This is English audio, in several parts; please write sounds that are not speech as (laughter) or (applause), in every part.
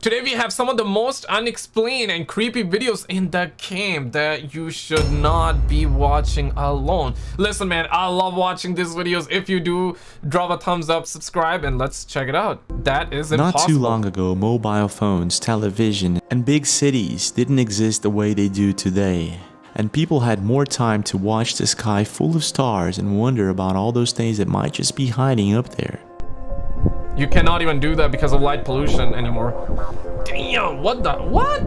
Today we have some of the most unexplained and creepy videos in the game that you should not be watching alone. Listen man, I love watching these videos. If you do, drop a thumbs up, subscribe, and let's check it out. That is impossible. Not too long ago, mobile phones, television, and big cities didn't exist the way they do today. And people had more time to watch the sky full of stars and wonder about all those things that might just be hiding up there. You cannot even do that because of light pollution anymore. Damn, what the, what?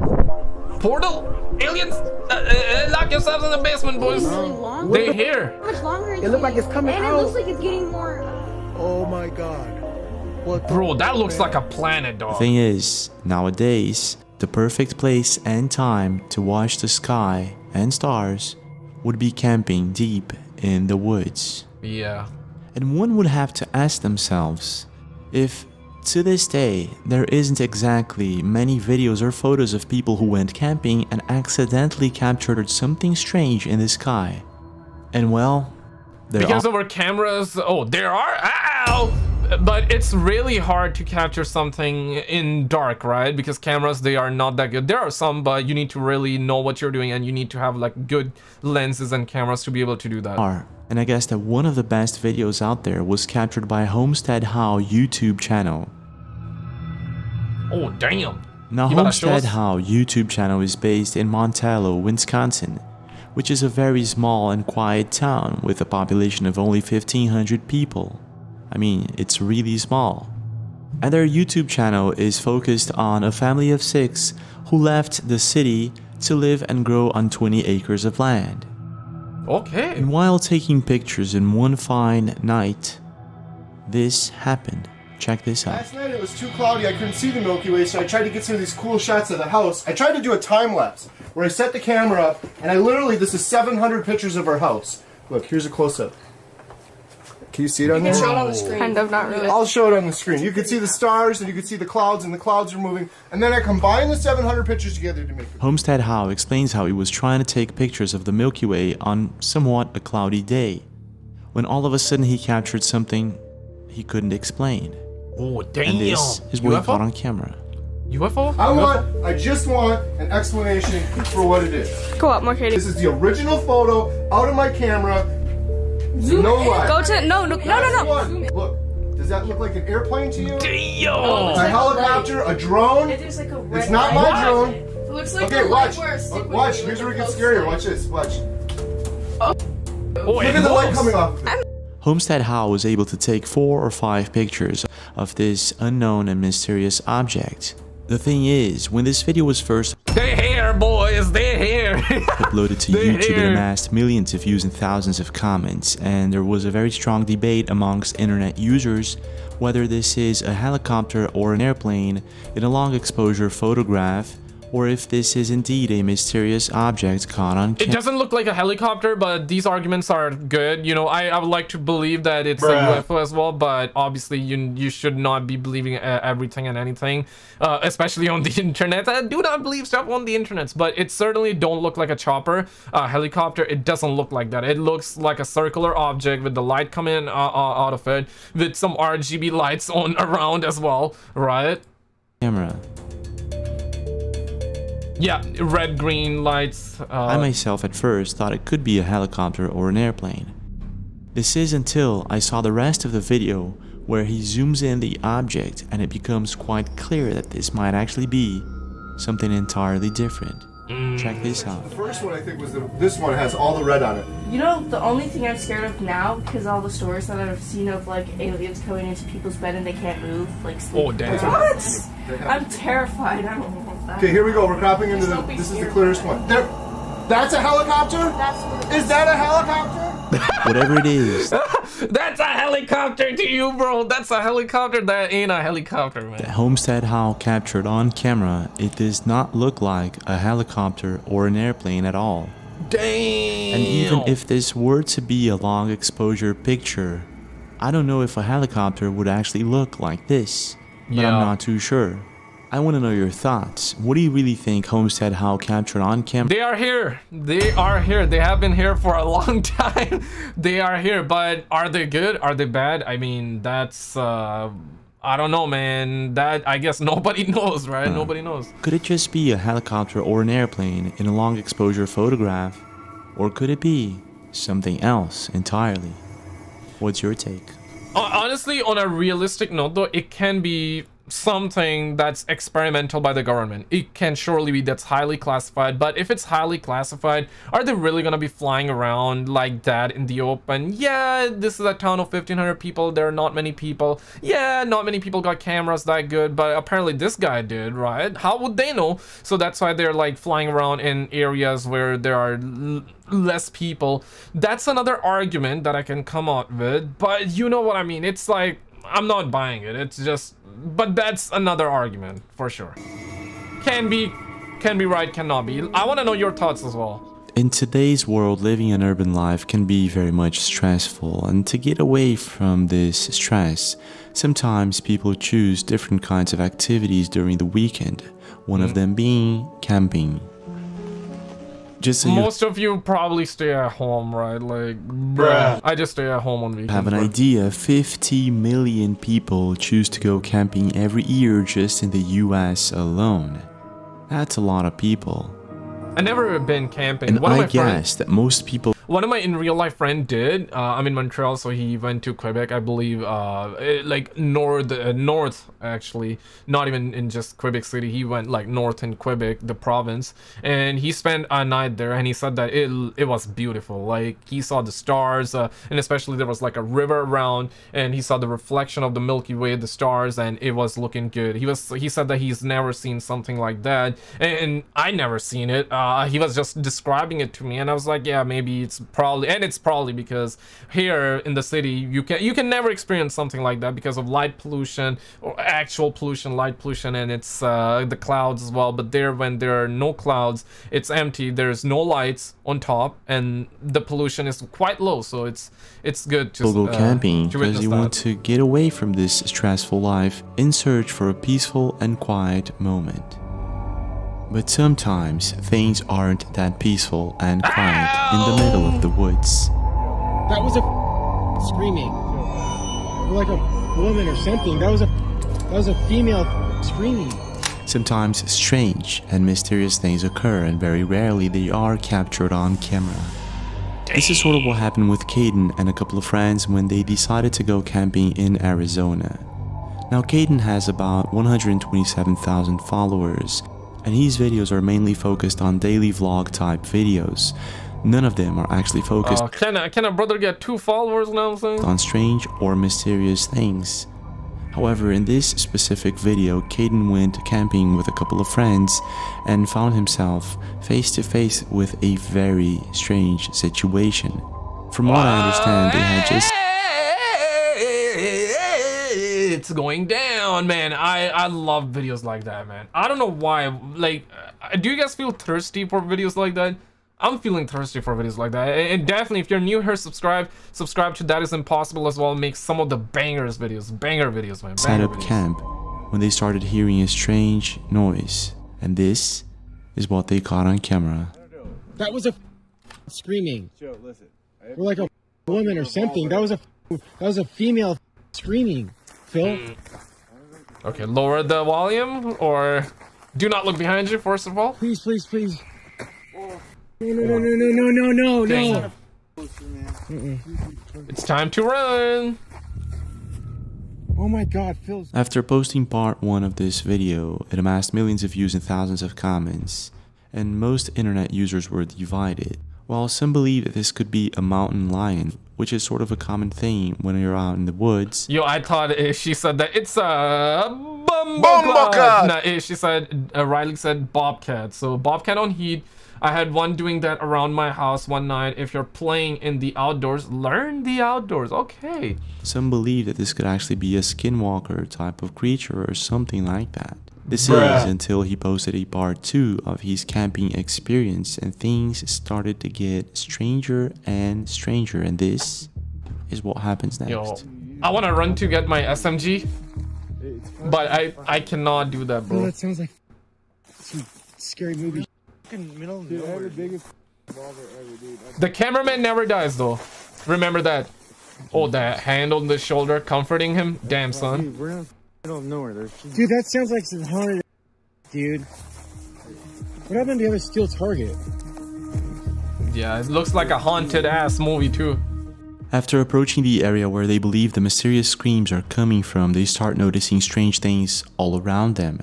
Portal? Aliens? Uh, uh, uh lock yourselves in the basement, boys. They're here. How much longer It looks like it's coming and out. And it looks like it's getting more... Oh my god. What Bro, that looks like a planet, dog. The thing is, nowadays, the perfect place and time to watch the sky and stars would be camping deep in the woods. Yeah. And one would have to ask themselves, if to this day there isn't exactly many videos or photos of people who went camping and accidentally captured something strange in the sky. And well, there because are of our cameras, oh, there are, ow! But it's really hard to capture something in dark, right? Because cameras, they are not that good. There are some, but you need to really know what you're doing and you need to have like good lenses and cameras to be able to do that. Are and I guess that one of the best videos out there was captured by Homestead How YouTube channel. Oh, damn. Now, you Homestead How YouTube channel is based in Montello, Wisconsin, which is a very small and quiet town with a population of only 1500 people. I mean, it's really small. And their YouTube channel is focused on a family of six who left the city to live and grow on 20 acres of land. Okay. And while taking pictures in one fine night, this happened. Check this out. Last night it was too cloudy, I couldn't see the Milky Way, so I tried to get some of these cool shots of the house. I tried to do a time lapse where I set the camera up, and I literally, this is 700 pictures of our house. Look, here's a close up. Can you see it on there? show it on the screen. Kind of, not really. I'll show it on the screen. You can see the stars and you can see the clouds and the clouds are moving. And then I combine the 700 pictures together to make it. Homestead How explains how he was trying to take pictures of the Milky Way on somewhat a cloudy day, when all of a sudden he captured something he couldn't explain. Oh, damn. And this is what he caught on camera. UFO? I want, I just want an explanation for what it is. Go up, more Katie. This is the original photo out of my camera. No lie. Go to, no, no, no, no, no. Look, does that look like an airplane to you? Damn. Oh, it's a helicopter, a drone. It looks like a red It's not light. my drone. It looks like Okay, the watch. light where a stick Watch. Here's where it gets scarier. stick. Watch this. Watch. Oh, Look at the light coming off. of it. Homestead How was able to take four or five pictures of this unknown and mysterious object. The thing is, when this video was first They're here, boys. They're here. Uploaded to (laughs) They're YouTube, it amassed millions of views and thousands of comments, and there was a very strong debate amongst internet users whether this is a helicopter or an airplane in a long exposure photograph, or if this is indeed a mysterious object caught on camera, It doesn't look like a helicopter, but these arguments are good. You know, I, I would like to believe that it's Bruh. a UFO as well, but obviously you you should not be believing uh, everything and anything, uh, especially on the (laughs) internet. I do not believe stuff on the internet, but it certainly don't look like a chopper, a helicopter. It doesn't look like that. It looks like a circular object with the light coming uh, uh, out of it, with some RGB lights (laughs) on around as well, right? camera. Yeah, red, green lights. Uh, I myself at first thought it could be a helicopter or an airplane. This is until I saw the rest of the video where he zooms in the object and it becomes quite clear that this might actually be something entirely different. Check this out. The first one I think was the. This one has all the red on it. You know, the only thing I'm scared of now, because all the stories that I've seen of like aliens coming into people's bed and they can't move, like sleep. Oh, damn. What? I'm terrified. I don't want that. Okay, here we go. We're cropping into Please the. This is the clearest one. There. That's a helicopter. That's what Is that a helicopter? (laughs) Whatever it is, (laughs) That's a helicopter to you, bro. That's a helicopter. That ain't a helicopter, man. Homestead How captured on camera, it does not look like a helicopter or an airplane at all. Damn. And even if this were to be a long exposure picture, I don't know if a helicopter would actually look like this, but Yeah. I'm not too sure. I want to know your thoughts. What do you really think Homestead How captured on camera? They are here. They are here. They have been here for a long (laughs) time. they are here, but are they good? Are they bad? I mean, that's uh I don't know, man. That I guess (laughs) nobody knows, right? Nobody knows. Could it just be a helicopter or an airplane in a long exposure photograph? Or could it be something else entirely? What's your take? Hon- Honestly, on a realistic note, though, it can be something that's experimental by the government. It can surely be that's highly classified, but if it's highly classified, are they really gonna be flying around like that in the open? Yeah, this is a town of 1500 people. There are not many people. Yeah, not many people got cameras that good, but apparently this guy did, right? How would they know? So that's why they're like flying around in areas where there are less people. That's another argument that I can come out with, but you know what I mean. It's like I'm not buying it. It's just but that's another argument for sure. Can be can be right, cannot be. I want to know your thoughts as well. In today's world, living an urban life can be very much stressful, and to get away from this stress, sometimes people choose different kinds of activities during the weekend, one of mm. them being camping. Just so Most of you probably stay at home, right? Like, bruh. I just stay at home on weekends. have an bro. idea, 50 million people choose to go camping every year just in the US alone. That's a lot of people. I never been camping. And One of I my friends, guess that most people one of my in real life friend did. Uh, I'm in Montreal, so he went to Quebec, I believe. Uh, eh, like north, uh, north actually, not even in just Quebec City. He went like north in Quebec, the province, and he spent a night there. And he said that it it was beautiful. Like he saw the stars, uh, and especially there was like a river around, and he saw the reflection of the Milky Way, the stars, and it was looking good. He was he said that he's never seen something like that, and, and I never seen it. Uh, he was just describing it to me, and I was like, yeah, maybe it's probably, and it's probably because here in the city you can you can never experience something like that because of light pollution or actual pollution, light pollution, and it's uh, the clouds as well. But there, when there are no clouds, it's empty. There's no lights on top, and the pollution is quite low. So it's it's good to go uh, camping because you that. want to get away from this stressful life in search for a peaceful and quiet moment. But sometimes things aren't that peaceful and quiet in the middle of the woods. That was a screaming. Like a woman or something. That was a that was a female screaming. Sometimes strange and mysterious things occur, and very rarely they are captured on camera. This is sort of what happened with Caden and a couple of friends when they decided to go camping in Arizona. Now, Caden has about 127,000 followers, and these videos are mainly focused on daily vlog type videos. None of them are actually focused Uh, can a, can a brother get two followers now? On strange or mysterious things. However, in this specific video, Caden went camping with a couple of friends and found himself face to face with a very strange situation. From what I understand, they had just It's going down, man. I I love videos like that, man. I don't know why. Like, uh, do you guys feel thirsty for videos like that? I'm feeling thirsty for videos like that. And and definitely, if you're new here, subscribe. Subscribe to That Is Impossible as well. Make some of the bangers videos. Banger videos, man. set up videos. camp when they started hearing a strange noise. And this is what they caught on camera. That was a f- screaming. Or like a woman or something. That was a f- that was a female screaming. Phil. Mm. Okay, lower the volume or do not look behind you, first of all. Please, please, please. No, no, no, no, no, no, no, no, no. It's time to run. Oh my God, Phil. After posting part 1 of this video, it amassed millions of views and thousands of comments, and most internet users were divided. While some believe that this could be a mountain lion, which is sort of a common thing when you're out in the woods, Yo, I thought uh, she said that it's a bumbleclad. Bumbleclad. Nah, eh, she said uh, Riley said bobcat. So bobcat on heat. I had one doing that around my house one night. If you're playing in the outdoors, learn the outdoors. Okay. some believe that this could actually be a skinwalker type of creature or something like that. This Bruh. is until he posted a part 2 of his camping experience and things started to get stranger and stranger and this is what happens next. Yo, I want to run to get my SMG, but I I cannot do that, bro. that sounds like some scary movie. The cameraman never dies though. Remember that. Oh, that hand on the shoulder comforting him. Damn, son. Middle of nowhere. There's dude, that sounds like some haunted. Dude, what happened to the other steel target? Yeah, it looks like a haunted ass movie too. After approaching the area where they believe the mysterious screams are coming from, they start noticing strange things all around them.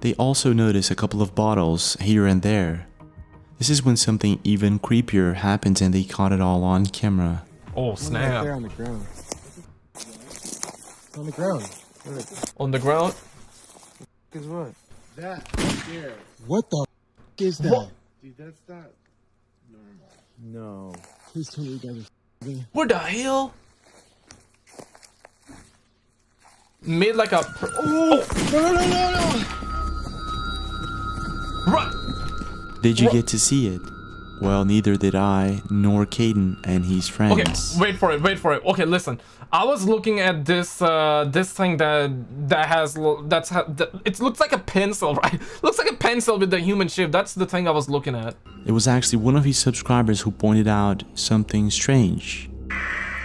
They also notice a couple of bottles here and there. This is when something even creepier happens and they caught it all on camera. Oh Right there snap! on the ground. On the ground. On the ground. Is what? That there. What the f- is that? What? Dude, that's not normal. No. Please tell me you guys are What the hell? Made like a. Oh, No, no, no, no, no! run! Did you get to see it? Well, neither did I, nor Caden and his friends. Okay, wait for it, wait for it. Okay, listen. I was looking at this uh this thing that that has that's ha- that, it looks like a pencil, (laughs) right? looks like a pencil with the human shape. That's the thing I was looking at. It was actually one of his subscribers who pointed out something strange.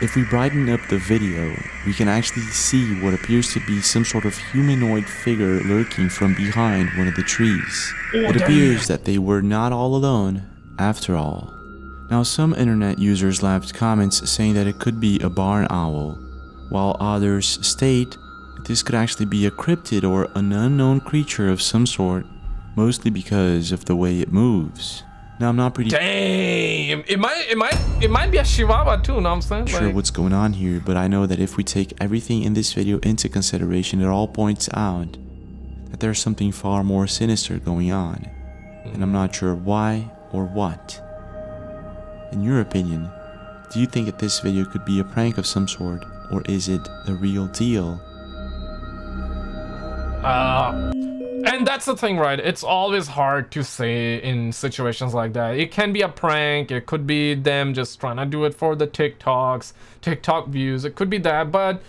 If we brighten up the video, we can actually see what appears to be some sort of humanoid figure lurking from behind one of the trees. it appears that they were not all alone, after all. Now, some internet users left comments saying that it could be a barn owl, while others state that this could actually be a cryptid or an unknown creature of some sort, mostly because of the way it moves. Now, I'm not pretty Damn! It might it might it might be a chihuahua too. Know what I'm saying? sure Like- what's going on here, but I know that if we take everything in this video into consideration, it all points out that there's something far more sinister going on. And I'm not sure why or what. In your opinion, do you think that this video could be a prank of some sort, or is it the real deal? Uh, and that's the thing, right? It's always hard to say in situations like that. It can be a prank. It could be them just trying to do it for the TikToks, TikTok views. It could be that, but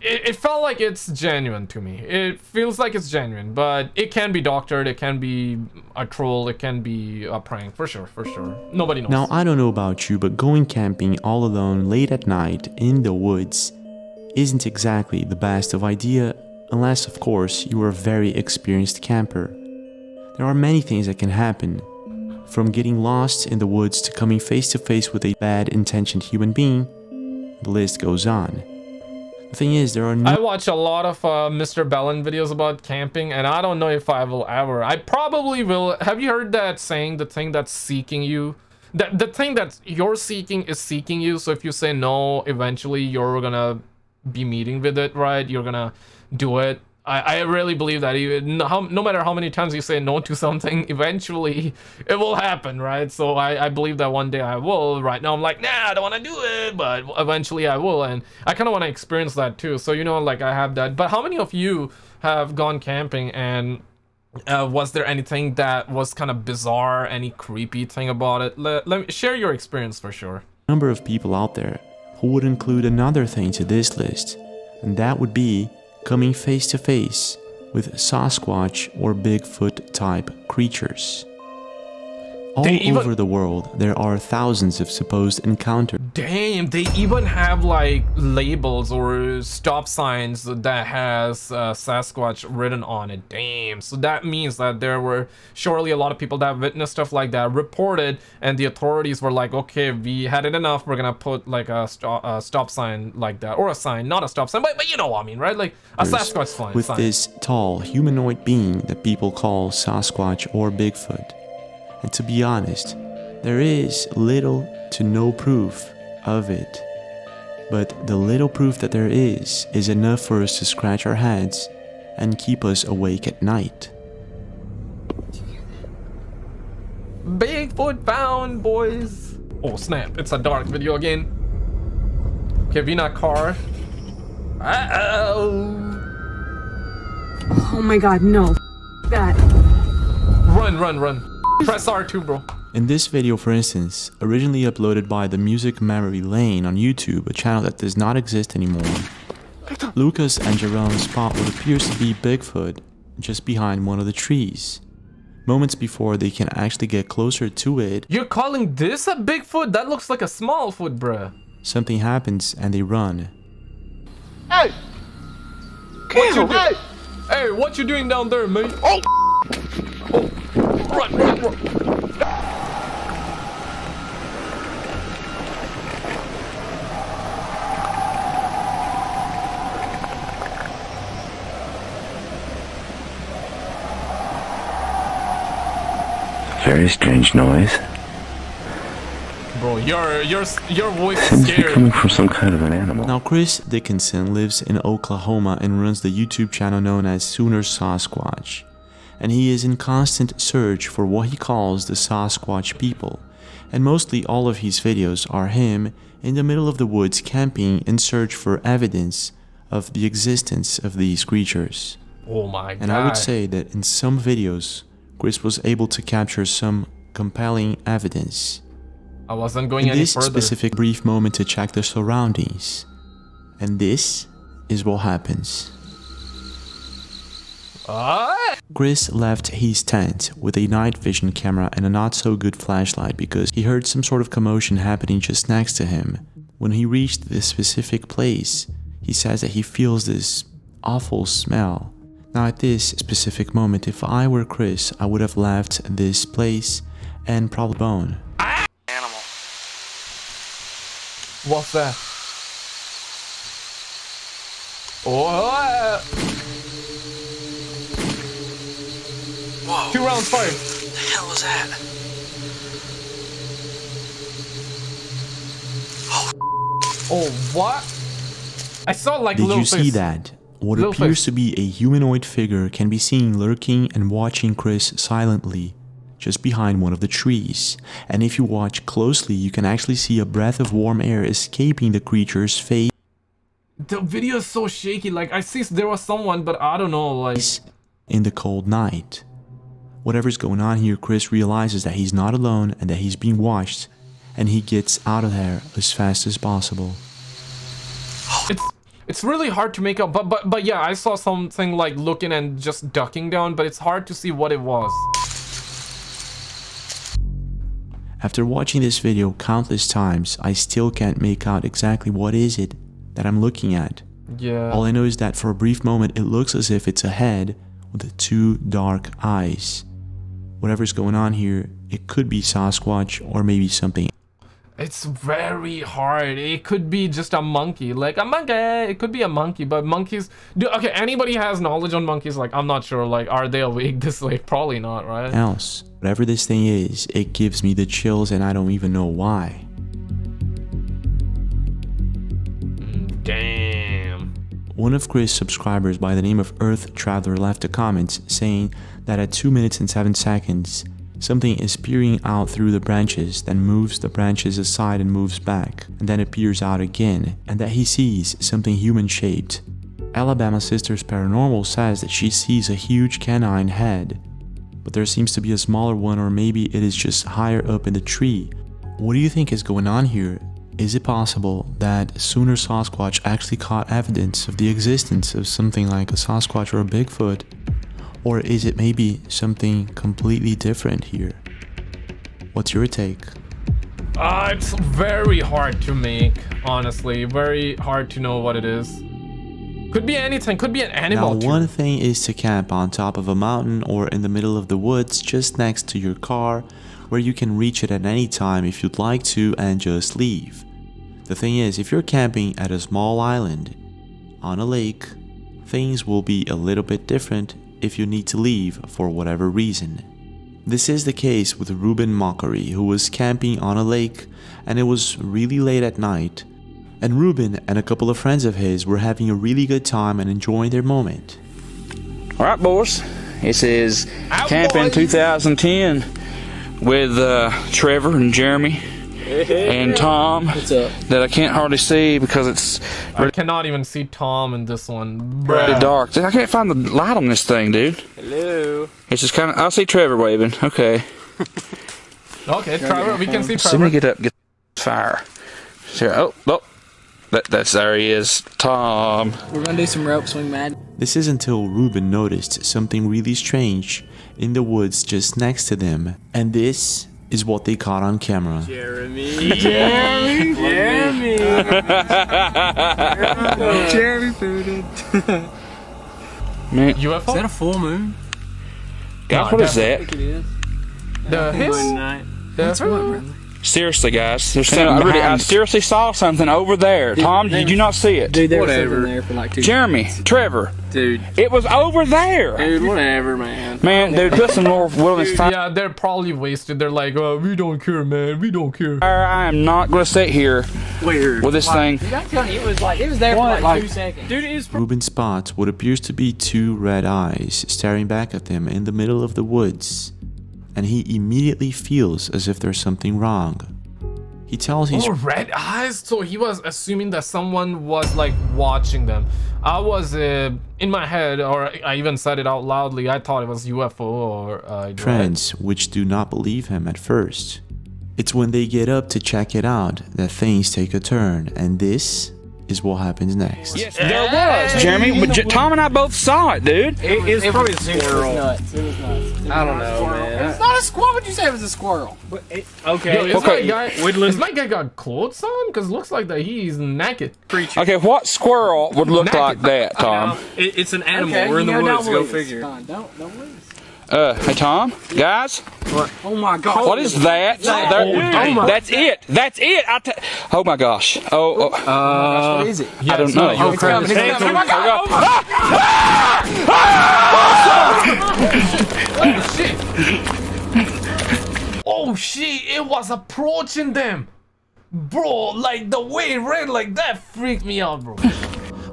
it, it felt like it's genuine to me. It feels like it's genuine, but it can be doctored. It can be a troll. It can be a prank for sure, for sure. Nobody knows. Now, I don't know about you, but going camping all alone late at night in the woods isn't exactly the best of idea unless of course you are a very experienced camper. There are many things that can happen, from getting lost in the woods to coming face to face with a bad intentioned human being. The list goes on. The thing is, there are no I watch a lot of uh, Mr. Ballen videos about camping, and I don't know if I will ever. I probably will. Have you heard that saying? The thing that's seeking you, that the thing that you're seeking is seeking you. So if you say no, eventually you're gonna be meeting with it, right? You're gonna do it. I, I really believe that even no, no matter how many times you say no to something, eventually it will happen, right? So I, I believe that one day I will. Right now I'm like, nah, I don't want to do it, but eventually I will, and I kind of want to experience that too. So you know, like I have that. But how many of you have gone camping and uh, was there anything that was kind of bizarre, any creepy thing about it? Let, let me share your experience for sure. number of people out there who would include another thing to this list, and that would be coming face to face with Sasquatch or Bigfoot type creatures. All They even- over the world, there are thousands of supposed encounters. Damn, they even have like labels or stop signs that has uh, Sasquatch written on it. Damn, so that means that there were surely a lot of people that witnessed stuff like that, reported, and the authorities were like, okay, we had it enough. We're gonna put like a, sto- a stop sign like that, or a sign, not a stop sign, but, but you know what I mean, right? Like a Sasquatch sign. with this tall humanoid being that people call Sasquatch or Bigfoot. And to be honest, there is little to no proof of it. But the little proof that there is is enough for us to scratch our heads and keep us awake at night. Bigfoot found, boys. Oh snap! It's a dark video again. Okay, we not car. Uh oh. Oh my god, no. F- that. Run, run, run. Press R2, bro. In this video, for instance, originally uploaded by the Music Memory Lane on YouTube, a channel that does not exist anymore, Lucas and Jerome spot what appears to be Bigfoot just behind one of the trees. Moments before they can actually get closer to it, You're calling this a Bigfoot? That looks like a small foot, bruh. something happens and they run. Hey! What you do- Hey, what you doing down there, mate? Oh! oh. Run, run, run. Very strange noise. Bro, your your your voice is Seems to be coming from some kind of an animal. Now, Chris Dickinson lives in Oklahoma and runs the YouTube channel known as Sooner Sasquatch. And he is in constant search for what he calls the Sasquatch people. And mostly all of his videos are him in the middle of the woods camping in search for evidence of the existence of these creatures. Oh my god. And I would say that in some videos, Chris was able to capture some compelling evidence. I wasn't going In any this further. specific brief moment to check the surroundings. And this is what happens. Ah! Chris left his tent with a night vision camera and a not so good flashlight because he heard some sort of commotion happening just next to him. When he reached this specific place, he says that he feels this awful smell. Now, at this specific moment, if I were Chris, I would have left this place and probably bone. What's that? Oh! Two rounds fired. The hell was that? Oh, oh what? I saw like Did little you see that? What Little appears face. to be a humanoid figure can be seen lurking and watching Chris silently, just behind one of the trees. And if you watch closely, you can actually see a breath of warm air escaping the creature's face The video is so shaky. Like I see there was someone, but I don't know. Like in the cold night. Whatever's going on here, Chris realizes that he's not alone and that he's being watched, and he gets out of there as fast as possible. it's it's really hard to make out. But but but yeah, I saw something like looking and just ducking down, but it's hard to see what it was. After watching this video countless times, I still can't make out exactly what is it that I'm looking at. Yeah. All I know is that for a brief moment it looks as if it's a head with two dark eyes. Whatever's going on here, it could be Sasquatch or maybe something It's very hard. It could be just a monkey, like a monkey. It could be a monkey, but monkeys. Do okay? Anybody has knowledge on monkeys? Like I'm not sure. Like are they awake this late? Probably not, right? else. Whatever this thing is, it gives me the chills and I don't even know why. One of Chris' subscribers by the name of Earth Traveler left a comment saying that at 2 minutes and 7 seconds, something is peering out through the branches, then moves the branches aside and moves back, and then it peers out again, and that he sees something human shaped. Alabama Sisters Paranormal says that she sees a huge canine head, but there seems to be a smaller one, or maybe it is just higher up in the tree. What do you think is going on here? Is it possible that Sooner Sasquatch actually caught evidence of the existence of something like a Sasquatch or a Bigfoot? Or is it maybe something completely different here? What's your take? Uh, it's very hard to make, honestly. Very hard to know what it is. Could be anything. Could be an Now, animal. too. one thing is to camp on top of a mountain or in the middle of the woods just next to your car, where you can reach it at any time if you'd like to and just leave. The thing is, if you're camping at a small island on a lake, things will be a little bit different if you need to leave for whatever reason. This is the case with Ruben Mockery, who was camping on a lake and it was really late at night. And Ruben and a couple of friends of his were having a really good time and enjoying their moment. All right, boys. This is Out, Camping boys. 2010 with uh, Trevor and Jeremy (laughs) and Tom. What's up? That I can't hardly see because it's I cannot even see Tom in this one. really Bruh. dark. I can't find the light on this thing, dude. Hello. It's just kind of. I see Trevor waving. Okay. (laughs) Okay, Trevor. We can see Trevor. See me get up, get fire. Here. Oh, oh. That, that's there he is, Tom. We're gonna do some rope swing mad. This is until Ruben noticed something really strange in the woods just next to them, and this is what they caught on camera. Jeremy. Jeremy. Jeremy. Jeremy booted. Man, UFO? Is that a full moon? guys, what is that? it is. the hiss? night. The That's what, hiss? brother. Seriously, guys, there's something. I, really, I seriously saw something over there. Tom, did you not see it? Dude, they were Whatever. sitting there for like two Jeremy, Trevor, Dude, it was over there. dude, whatever, man. Man, dude, put some more wilderness time. Yeah, they're probably wasted. They're like, oh, we don't care, man. We don't care. I am not gonna sit here Weird. with this thing. Dude, I'm telling you, it was like it was there What, for like, like- two seconds. Dude, it is Ruben spots what appears to be two red eyes staring back at them in the middle of the woods, and he immediately feels as if there's something wrong. He tells his Oh, red eyes? So he was assuming that someone was like watching them. I was uh, in my head, or I even said it out loudly. I thought it was UFO or uh, friends which do not believe him at first. It's when they get up to check it out that things take a turn, and this is what happens next. Yes, there was, Jeremy. But J- Tom and I both saw it, dude. It, it's probably a It was squirrel. nuts. It was nuts. It I don't know, squirrel. man. It's not a squirrel. What would you say it was a squirrel? Okay. Yo, is Okay, my guy, Woodland- is my guy got clothes on? Because it looks like that he's naked. creature. Okay, what squirrel would look Naked. like that, Tom? It, it's an animal. Okay, We're in the woods. don't Go lose. figure. Fine, don't don't lose. Uh, hey Tom, guys, Oh my god. what is that? There- Oh, my- that's it. That's it. I t- oh my gosh. Oh, oh Uh, what is it? I don't know. Oh. It's coming, it's coming. Oh my God. Oh shit! It was approaching them, bro. Like the way it ran like that freaked me out, bro.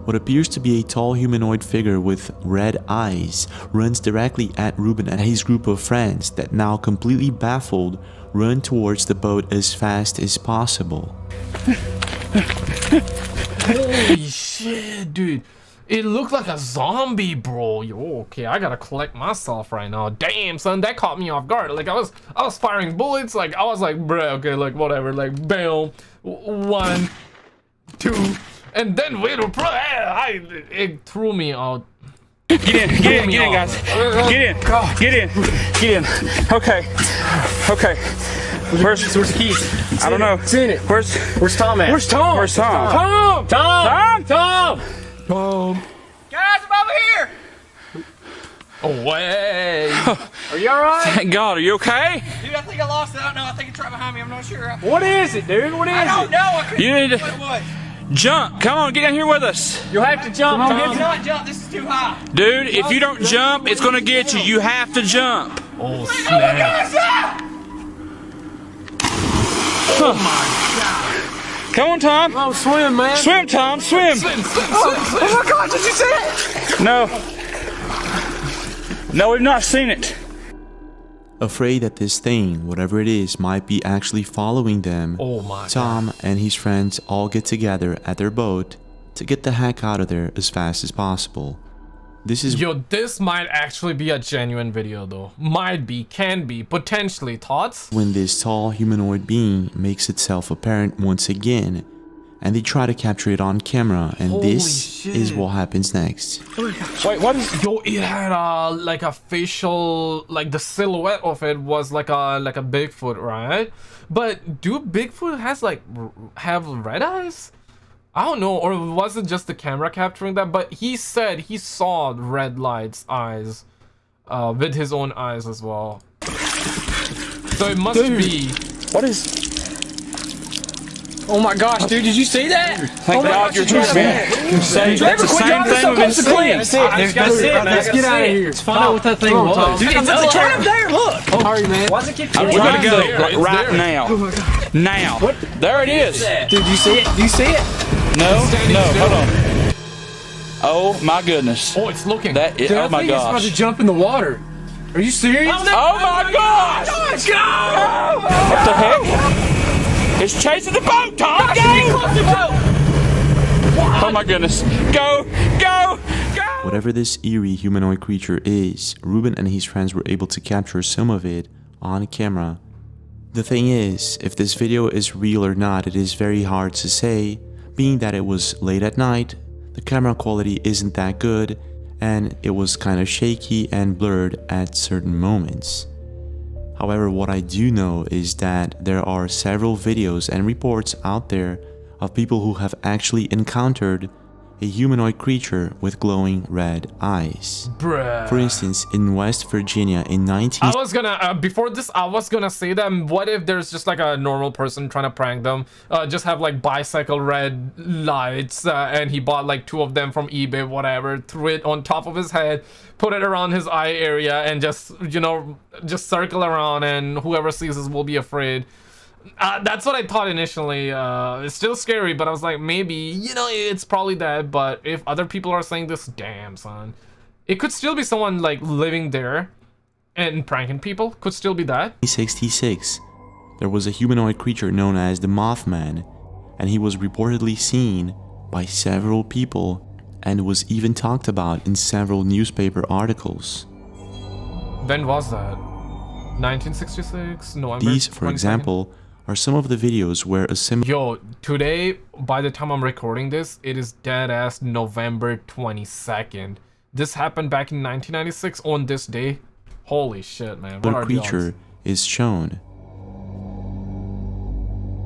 What appears to be a tall humanoid figure with red eyes runs directly at Ruben and his group of friends that now completely baffled run towards the boat as fast as possible. Holy shit, dude. It looked like a zombie, bro. Yo, okay, I gotta collect myself right now. Damn, son, that caught me off guard. Like I was, I was firing bullets. Like I was like, bro, okay, like whatever. Like bam, one, two, and then wait, bro, eh, I, it threw me out. Get in, get in, get in, guys. Uh, uh, uh, get in, get in, get in. Okay, okay. Where's where's the keys? I don't know. Seen it. Where's Where's Tom at? Where's Tom? Where's Tom? Tom? Tom? Tom? Tom? Um, Guys, I'm over here. away. (laughs) Are you alright? Thank God. Are you okay? Dude, I think I lost it. I don't know. I think it's right behind me. I'm not sure. What is it, dude? What is it? I don't it? know. I couldn't You need to- what it was. Jump. Come on, get down here with us. You'll have to jump, If Tom. not jump, this is too high. Dude, if you don't jump, it's gonna get you. You have to jump. Oh snap. Come on, Tom. Oh, swim, man. Swim, Tom. Oh, swim. Oh my god, did you see it? No. No, we've not seen it. Afraid that this thing, whatever it is, might be actually following them, Oh my. Tom and his friends all get together at their boat to get the heck out of there as fast as possible. This is Yo, this might actually be a genuine video though. Might be, can be, potentially. Thoughts? when this tall humanoid being makes itself apparent once again, and they try to capture it on camera, and Holy this is what happens next. Wait, what is? Yo, it had a like a facial, like the silhouette of it was like a like a Bigfoot, right? But do Bigfoot has like have red eyes? I don't know, or was it just the camera capturing that? But he said he saw red lights eyes, uh, with his own eyes as well. So it must be. What is? Oh my gosh, dude, did you see that? Thank God you're true, man. It's the same thing we've been. That's it. That's it, man. Let's get out of here. Let's find out what that thing was. Dude, it's up there, up there, look. Sorry, man. Why's it keep I'm Oh, trying to go there, like, it's right there. now. Oh now. There it is. Dude, do you see it? Do you see it? No, no, hold on. Oh my goodness. Oh, it's looking. That is, Dude, oh my think it's about to jump in the water. Are you serious? Oh my oh gosh! What the heck? It's chasing the boat, Tom! Go! Oh my goodness. Go! Go! Go! Whatever this eerie humanoid creature is, Ruben and his friends were able to capture some of it on camera. The thing is, if this video is real or not, it is very hard to say, being that it was late at night, the camera quality isn't that good, and it was kind of shaky and blurred at certain moments. However, what I do know is that there are several videos and reports out there of people who have actually encountered a humanoid creature with glowing red eyes. Bruh. For instance, in West Virginia in 19... I was gonna uh, before this. I was gonna say that. What if there's just like a normal person trying to prank them? Uh, just have like bicycle red lights, uh, and he bought like two of them from eBay, whatever. Threw it on top of his head, put it around his eye area, and just you know just circle around, and whoever sees this will be afraid. Uh, that's what I thought initially. Uh, it's still scary, but I was like, maybe, you know, it's probably that. But if other people are saying this, damn, son. It could still be someone, like, living there and pranking people. Could still be that. 1966, there was a humanoid creature known as the Mothman, and he was reportedly seen by several people and was even talked about in several newspaper articles. When was that? 1966? November? These, for 22nd? example, are some of the videos where a similar Yo, today, by the time I'm recording this, it is dead ass November 22nd. This happened back in 1996 on this day. Holy shit, man. What are the creature is shown.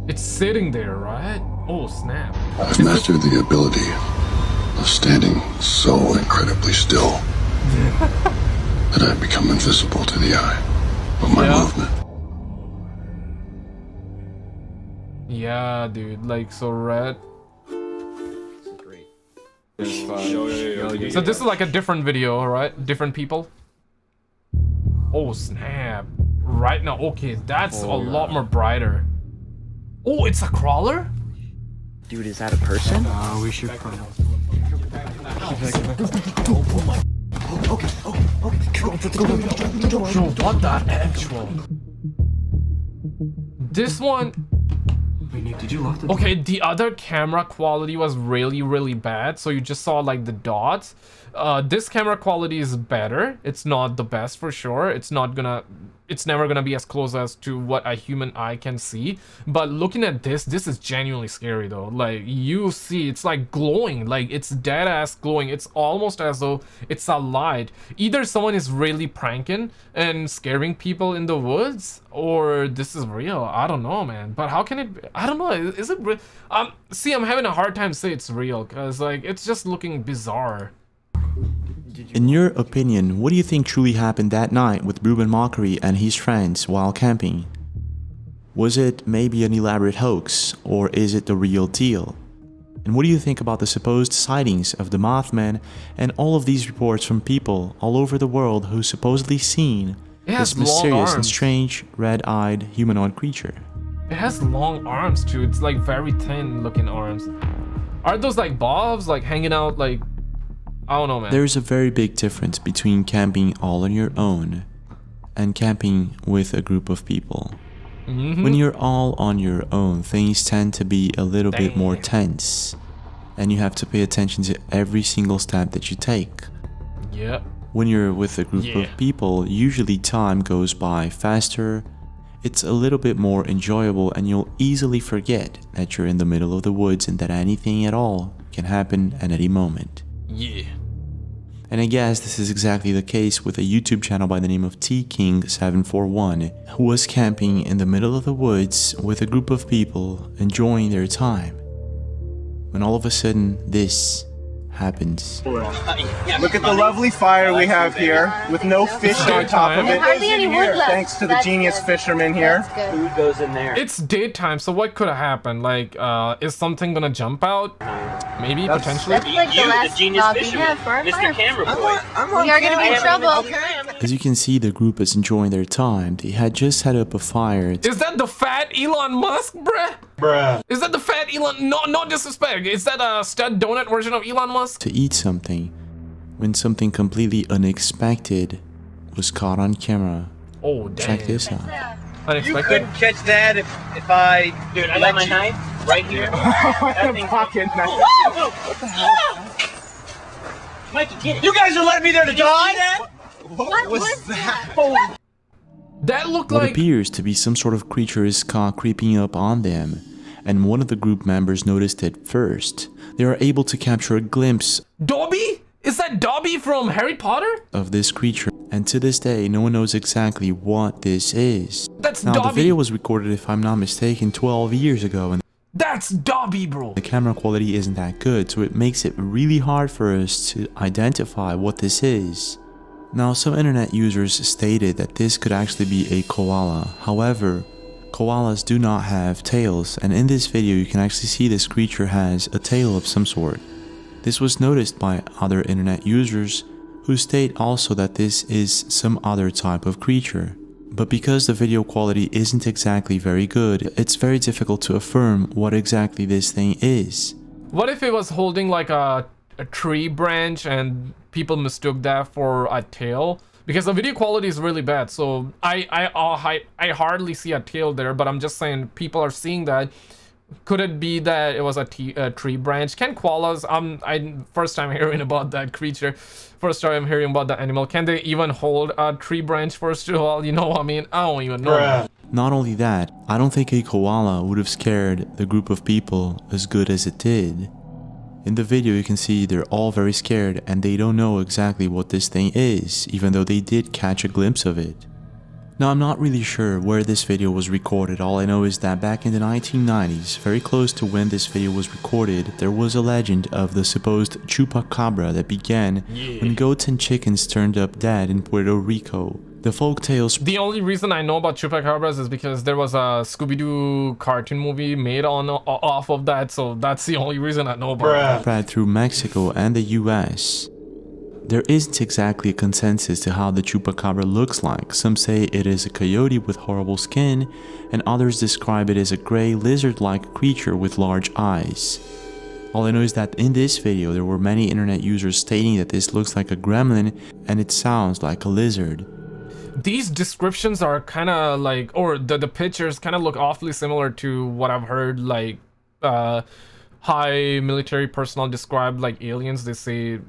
It's sitting there, right? Oh, snap. I've mastered the ability of standing so incredibly still (laughs) that I've become invisible to the eye of my movement. Yeah, dude. Like, so red. So this is like a different video, right? Different people. Oh snap! Right now, okay, that's a lot more brighter. Oh, it's a crawler. Dude, is that a person? Uh, we should probably. Yo, what the actual? This one. Did you lock the Okay, the other camera quality was really, really bad. So you just saw like the dots. Uh, this camera quality is better. It's not the best for sure. It's not gonna, it's never gonna be as close as to what a human eye can see. But looking at this, this is genuinely scary though. Like you see, it's like glowing, like it's dead ass glowing. It's almost as though it's a light. Either someone is really pranking and scaring people in the woods, or this is real. I don't know, man. But how can it? Be? I don't know. Is, is it real? Um, see, I'm having a hard time say it's real because like it's just looking bizarre. In your opinion, what do you think truly happened that night with Ruben Mockery and his friends while camping? Was it maybe an elaborate hoax, or is it the real deal? And what do you think about the supposed sightings of the Mothman and all of these reports from people all over the world who supposedly seen this mysterious and strange red-eyed humanoid creature? It has long arms too. It's like very thin looking arms. Aren't those like bobs, like hanging out, like I don't know, man. There's a very big difference between camping all on your own and camping with a group of people. Mhm. When you're all on your own, things tend to be a little bit more tense, and you have to pay attention to every single step that you take. Yeah. When you're with a group Yeah. of people, usually time goes by faster, it's a little bit more enjoyable, and you'll easily forget that you're in the middle of the woods and that anything at all can happen at any moment. Yeah. And I guess this is exactly the case with a YouTube channel by the name of TKing741, who was camping in the middle of the woods with a group of people enjoying their time. When all of a sudden, this happens. Look at the lovely fire we have here with no fish on top of it. Hardly any wood left. Thanks to the That's genius good. fisherman here. Food goes in there. It's daytime, so what could have happened? Like, uh, is something gonna jump out? Maybe, potentially? That's like the last job we have for our fire. We are gonna be in trouble. Okay. As you can see, the group is enjoying their time. They had just set up a fire Is that the fat Elon Musk, bruh? Bruh. Is that the fat Elon? No, no disrespect. Is that a stud donut version of Elon Musk? to eat something when something completely unexpected was caught on camera. Oh, damn. Check this out. You Unexpected. couldn't catch that if, if I. Dude, I got my knife right here. (laughs) That thing pocket knife. What the hell? Mikey, get it. You guys are letting me there to die? What was that? Oh. That looked What like appears to be some sort of creature is caught creeping up on them, and one of the group members noticed it first. They are able to capture a glimpse Dobby. Is that Dobby from Harry Potter? of this creature, and to this day, no one knows exactly what this is. That's now, the video was recorded, if I'm not mistaken, 12 years ago, and That's Dobby, bro. The camera quality isn't that good, so it makes it really hard for us to identify what this is. Now, some internet users stated that this could actually be a koala. However, koalas do not have tails, and in this video you can actually see this creature has a tail of some sort. This was noticed by other internet users who state also that this is some other type of creature. But because the video quality isn't exactly very good, it's very difficult to affirm what exactly this thing is. What if it was holding like a, a tree branch and people mistook that for a tail? Because the video quality is really bad, so I I I, I hardly see a tail there, but I'm just saying people are seeing that could it be that it was a, a tree branch? Can koalas, um, I first time hearing (laughs) about that creature, first time hearing about the animal, can they even hold a tree branch first of all? You know what I mean? I don't even know. Bruh. Not only that, I don't think a koala would have scared the group of people as good as it did. In the video you can see they're all very scared and they don't know exactly what this thing is, even though they did catch a glimpse of it. Now I'm not really sure where this video was recorded, all I know is that back in the 1990s, very close to when this video was recorded, there was a legend of the supposed chupacabra that began yeah. when goats and chickens turned up dead in Puerto Rico. The folk tales. The only reason I know about chupacabras is because there was a Scooby-Doo cartoon movie made on off of that, so that's the only reason I know about it. Spread through Mexico and the US. There isn't exactly a consensus to how the chupacabra looks like. Some say it is a coyote with horrible skin, and others describe it as a grey lizard-like creature with large eyes. All I know is that in this video there were many internet users stating that this looks like a gremlin and it sounds like a lizard. These descriptions are kind of like, or the, the pictures kind of look awfully similar to what I've heard like uh, high military personnel describe like aliens. They say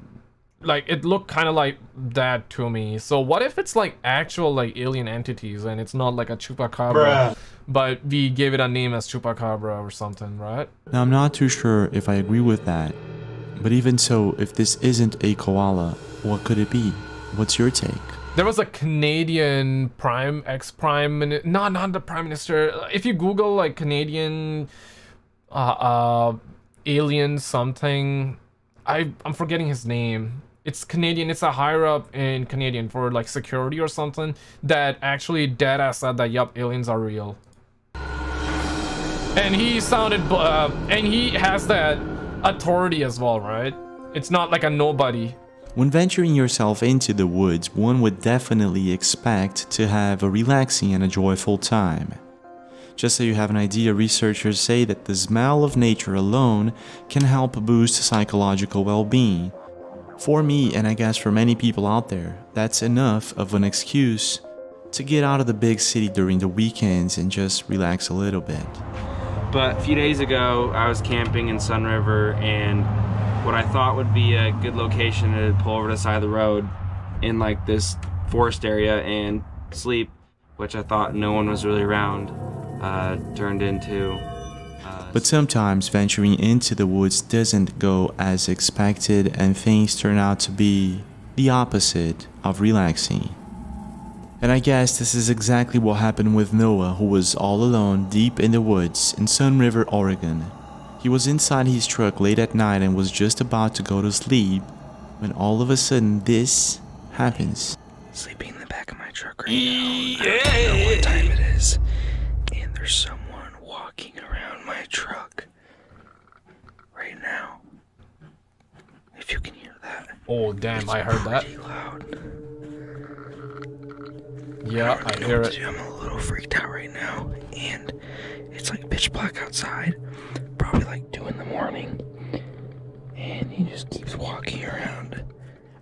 like it looked kind of like that to me. So what if it's like actual like alien entities and it's not like a chupacabra, Bruh. but we gave it a name as chupacabra or something, right? Now I'm not too sure if I agree with that. But even so, if this isn't a koala, what could it be? What's your take? There was a Canadian prime ex-prime no, not the prime minister. If you Google like Canadian uh, uh alien something, I I'm forgetting his name it's Canadian, it's a higher up in Canadian for like security or something that actually dead ass said that yup, aliens are real. And he sounded, uh, and he has that authority as well, right? It's not like a nobody. When venturing yourself into the woods, one would definitely expect to have a relaxing and a joyful time. Just so you have an idea, researchers say that the smell of nature alone can help boost psychological well-being, for me, and I guess for many people out there, that's enough of an excuse to get out of the big city during the weekends and just relax a little bit. But a few days ago, I was camping in Sunriver and what I thought would be a good location to pull over to the side of the road in like this forest area and sleep, which I thought no one was really around, uh, turned into but sometimes venturing into the woods doesn't go as expected and things turn out to be the opposite of relaxing. And I guess this is exactly what happened with Noah who was all alone deep in the woods in Sunriver, Oregon. He was inside his truck late at night and was just about to go to sleep when all of a sudden this happens. Sleeping in the back of my truck right now. Yeah. I don't know what time it is. And there's some my truck right now. If you can hear that. Oh damn! I heard that. Loud. Yeah, I, I hear it. I'm a little freaked out right now, and it's like pitch black outside. Probably like two in the morning, and he just keeps walking around.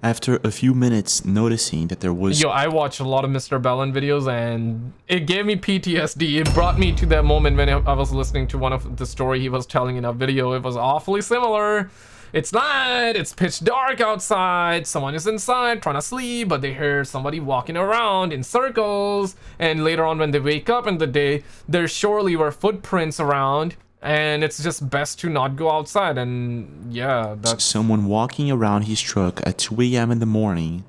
After a few minutes noticing that there was- Yo, I watched a lot of Mr. Ballen videos and it gave me PTSD. It brought me to that moment when I was listening to one of the story he was telling in a video. It was awfully similar. It's night, it's pitch dark outside, someone is inside trying to sleep, but they hear somebody walking around in circles. And later on when they wake up in the day, there surely were footprints around and it's just best to not go outside and yeah that's someone walking around his truck at 2 a.m in the morning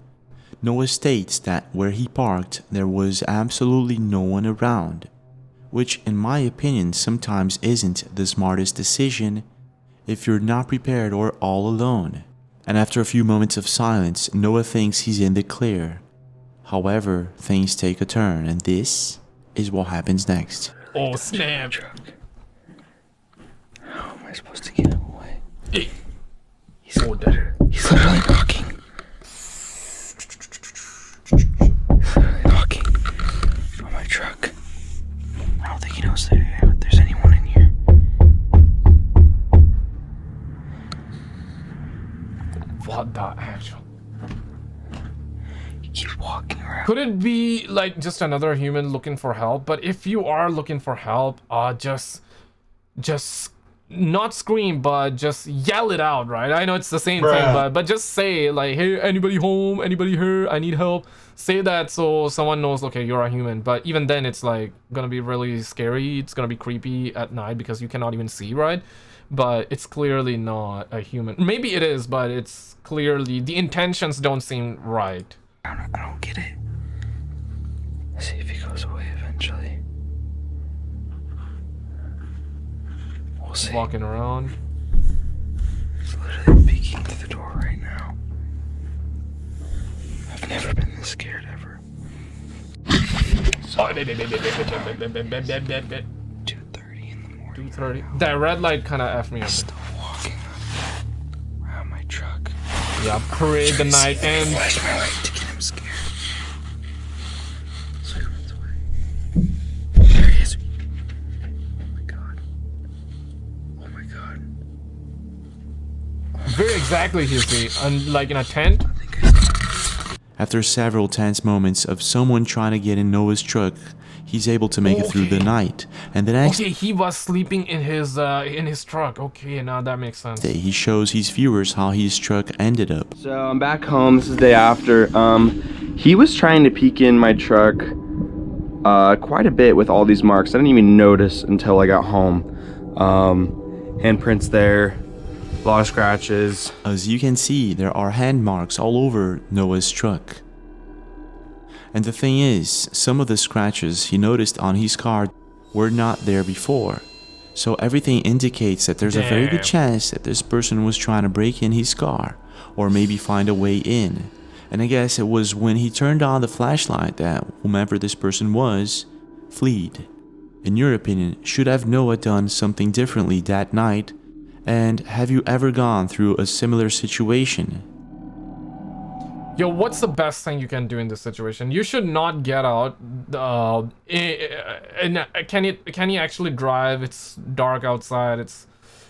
noah states that where he parked there was absolutely no one around which in my opinion sometimes isn't the smartest decision if you're not prepared or all alone. And after a few moments of silence, Noah thinks he's in the clear. However, things take a turn, and this is what happens next. Oh snap! I supposed to get him away? Hey. He's, literally, he's literally knocking. He's literally knocking on my truck. I don't think he knows there, there's anyone in here. What the actual? He keeps walking around. Could it be like just another human looking for help? But if you are looking for help, uh, just, just not scream, but just yell it out, right? I know it's the same thing, but but just say like, hey, anybody home? Anybody here? I need help. Say that so someone knows. Okay, you're a human. But even then, it's like gonna be really scary. It's gonna be creepy at night because you cannot even see, right? But it's clearly not a human. Maybe it is, but it's clearly the intentions don't seem right. I don't, I don't get it. See if he goes away eventually. We'll see. Walking around. Literally peeking through the door right now. I've never been this scared ever. Two thirty. in the morning. 2.30. That red light kind of f me up. Still walking around my truck. Yeah, parade the night and Flash my light very exactly his way, and like in a tent. After several tense moments of someone trying to get in Noah's truck, he's able to make it through the night. And the next Okay, he was sleeping in his uh in his truck. Okay, now that makes sense. day, he shows his viewers how his truck ended up. So I'm back home. This is the day after. Um, he was trying to peek in my truck uh, quite a bit with all these marks. I didn't even notice until I got home. Um, handprints there, a lot of scratches. As you can see, there are hand marks all over Noah's truck. And the thing is, some of the scratches he noticed on his car were not there before. So everything indicates that there's a very good chance that this person was trying to break in his car or maybe find a way in. And I guess it was when he turned on the flashlight that whomever this person was fled. In your opinion, should have Noah done something differently that night? And have you ever gone through a similar situation? Yo, what's the best thing you can do in this situation? You should not get out. Uh, and uh, can it? Can he actually drive? It's dark outside. It's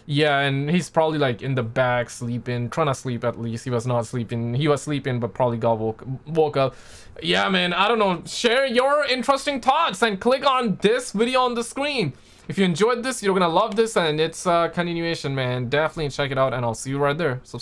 yeah, and he's probably like in the back sleeping, trying to sleep at least. He was not sleeping. He was sleeping, but probably got woke woke up. Yeah, man. I don't know. Share your interesting thoughts and click on this video on the screen. If you enjoyed this, you're gonna love this, and it's a continuation, man. Definitely check it out, and I'll see you right there. Subscribe.